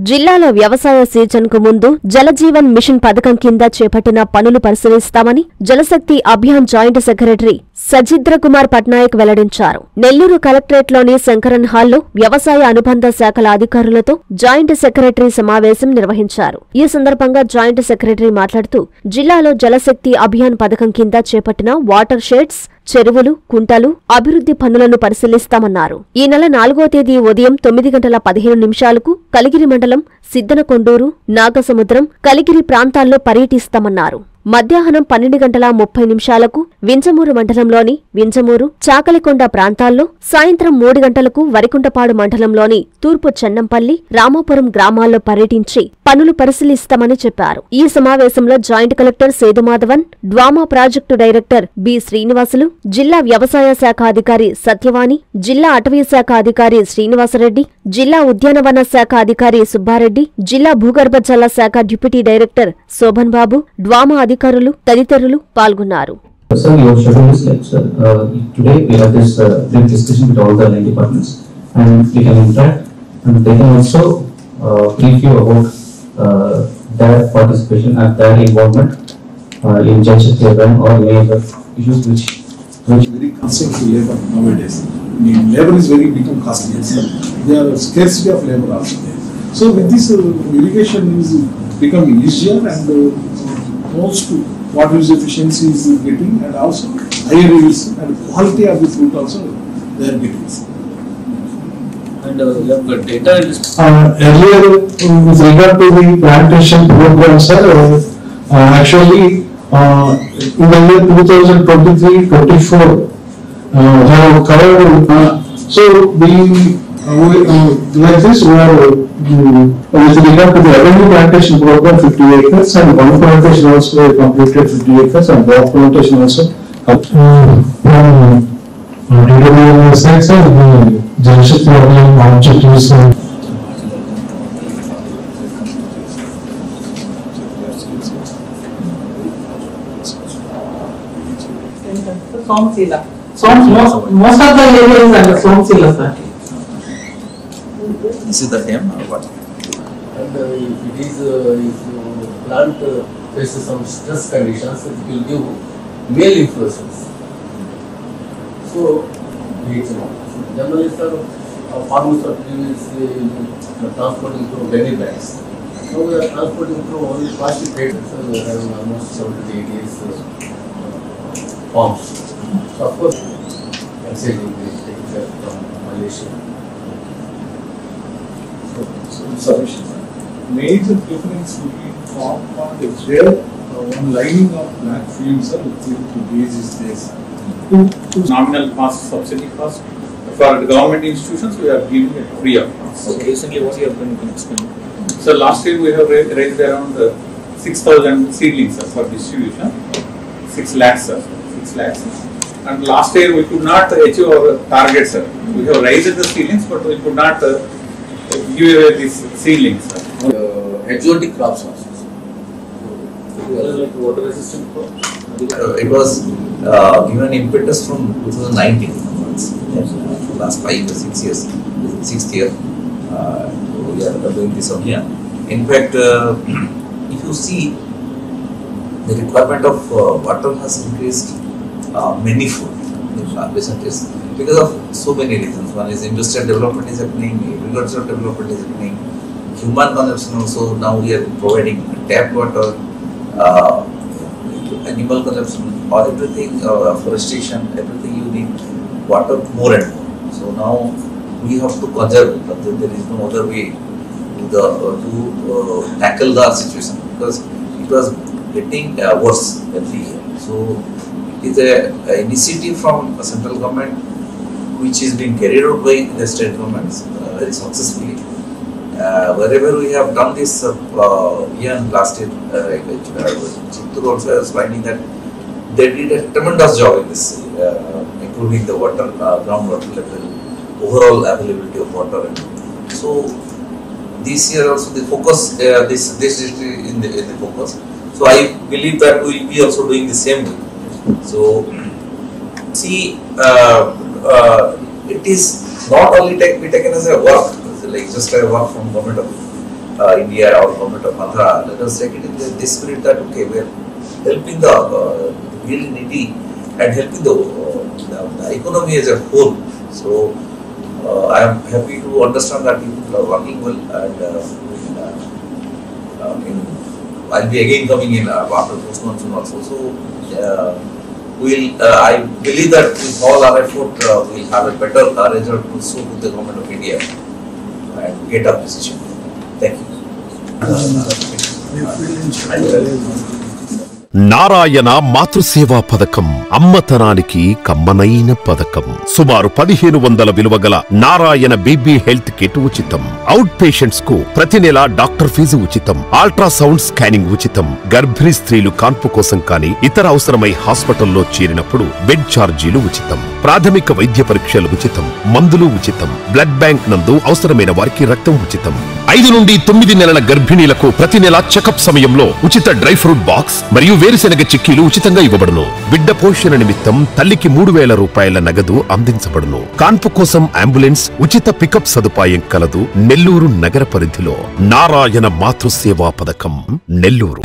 జిల్లాలో వ్యవసాయ సీజన్కు ముందు జలజీవన్ మిషన్ పథకం కింద చేపట్టిన పనులు పరిశీలిస్తామని జలశక్తి అభియాన్ జాయింట్ సెక్రటరీ సజిద్ర కుమార్ పట్నాయక్ వెల్లడించారు. నెల్లూరు కలెక్టరేట్లోని శంకరన్ హాల్లో వ్యవసాయ అనుబంధ శాఖల అధికారులతో జాయింట్ సెక్రటరీ సమావేశం నిర్వహించారు. ఈ సందర్భంగా జాయింట్ సెక్రటరీ మాట్లాడుతూ జిల్లాలో జలశక్తి అభియాన్ పథకం కింద చేపట్టిన వాటర్ షెడ్స్ చెరువులు కుంటలు అభివృద్ధి పనులను పరిశీలిస్తామన్నారు. ఈ నెల నాలుగో తేదీ ఉదయం తొమ్మిది గంటల పదిహేను నిమిషాలకు కలిగిరి మండలం సిద్దనకొండూరు నాగసముద్రం కలిగిరి ప్రాంతాల్లో పర్యటిస్తామన్నారు. మధ్యాహ్నం పన్నెండు గంటల ముప్పై నిమిషాలకు వింజమూరు మండలంలోని వింజమూరు చాకలికొండ ప్రాంతాల్లో సాయంత్రం మూడు గంటలకు వరికుంటపాడు మండలంలోని తూర్పు చెన్నంపల్లి రామాపురం గ్రామాల్లో పర్యటించి పనులు పరిశీలిస్తామని చెప్పారు. ఈ సమావేశంలో joint collector Sethumadhavan DWAMA project director B Srinivasulu జిల్లా వ్యవసాయ శాఖ అధికారి సత్యవాణి జిల్లా అటవీ శాఖ అధికారి శ్రీనివాసరెడ్డి జిల్లా ఉద్యానవన శాఖ అధికారి సుబ్బారెడ్డి జిల్లా భూగర్భ జల శాఖ deputy director Shobhan Babu DWAMA అధికారులు తదితరులు పాల్గొన్నారు Sir, your schedule is like, sir, uh, today we have this uh, brief discussion with all the line departments and we can interact and they can also uh, brief you about uh, their participation and their involvement uh, in Jal Shakti Abhiyan or any other issues which, which very concerned to labor nowadays. I mean, labor is very become costly. There are scarcity of labor also there. So with this uh, irrigation is becoming easier and uh, most water use efficiency is getting and also higher yields and quality of the fruit also they are getting. And uh, you have got data list. Uh, earlier, with regard to the plantation program, sir, uh, uh, actually, uh, in the year 2023, 24, uh, have covered, uh, so we, uh, we, uh, like this, we are, uh, with regard to the avenue plantation program, 50 acres, and one plantation also we completed 50 acres, and dog plantation also. Uh, the objectives, uh, Somsila. Most, most of the area is under Somsila, sir. This is the dam or what? And uh, if it is, uh, if uh, plant uh, faces some stress conditions, it will give male inflorescence. So, it's uh, generally sir, uh, farmers are previously uh, transporting through many bags. Now we are transporting through only plastic bags, so we have almost seventy to eighty years uh, farms. So of course, exciting, we take care from Malaysia. So sufficient. Major difference between farm pond is there, uh, one lining of black fields are with the gauge is there. sir. Two, two nominal cost, subsidy cost. For the government institutions, we are giving it free of cost. So recently what you have done, you can explain. So last year we have ra- raised around uh, six thousand seedlings sir, for distribution, six lakhs, sir, six lakhs. And last year we could not achieve our target, sir. We have raised the seedlings, but we could not give away these seedlings, uh, exotic crops also. Like water resistant crop. Uh, It was uh, given impetus from 2019 onwards, uh, last five or six years, sixth year. uh, We are doing this on here. In fact, uh, if you see, the requirement of uh, water has increased uh, manifold in uh, recent years because of so many reasons. One is industrial development is happening, agricultural development is happening, human consumption also now we are providing tap water, uh, animal consumption or everything, uh, forestation, everything you need water more and more. So now we have to conserve but there is no other way to the uh, to uh, tackle the situation because it was getting uh, worse every year. So it is a, a initiative from central government which is being carried out by the state governments uh, very successfully. Uh, wherever we have done this, uh, uh, even last year, Chittoor also was finding that they did a tremendous job in this, improving the water, groundwater level, overall availability of water. So this year also the focus, uh, this this is in the, in the focus. So I believe that we will be also doing the same. So see, uh, uh, it is not only take, be taken as a work, like just a work from government of uh, India or government of Andhra, let us take it in this spirit that okay, we are helping the uh, really needy and helping the, uh, the, economy as a whole. So uh, I am happy to understand that you people are working well and uh, uh, uh, in, I'll be again coming in uh, after post monsoon also. So we'll, uh, I believe that with all our effort, uh, we'll have a better uh, result also with the government of India and get a decision. Thank you. Narayana మాతృసేవా పథకం అమ్మతనానికి కమ్మనైన పథకం. సుమారు పదిహేను వందల విలువ గల Narayana BB health kit ఉచితం. Out పేషెంట్స్కు ప్రతి నెల డాక్టర్ ఫీజు ఉచితం. అల్ట్రాసౌండ్ స్కానింగ్ ఉచితం. గర్భిణీ స్త్రీలు కాన్పు కోసం కానీ ఇతర అవసరమై హాస్పిటల్లో చేరినప్పుడు బెడ్ ఛార్జీలు ఉచితం. ప్రాథమిక వైద్య పరీక్షలు ఉచితం మందులు ఉచితం బ్లడ్ బ్యాంక్ నందు అవసరమైన వారికి రక్తం ఉచితం. ఐదు నుండి తొమ్మిది నెలల గర్భిణీలకు ప్రతి నెల చెకప్ సమయంలో ఉచిత డ్రై ఫ్రూట్ బాక్స్ మరియు వేరుశెనగ చిక్కీలు ఉచితంగా ఇవ్వబడును. బిడ్డ పోషణ నిమిత్తం తల్లికి మూడు వేల రూపాయల నగదు అందించబడును. కాన్పు కోసం అంబులెన్స్ ఉచిత పికప్ సదుపాయం కలదు నెల్లూరు నగర పరిధిలో. నారాయణ మాతృసేవా పథకం నెల్లూరు.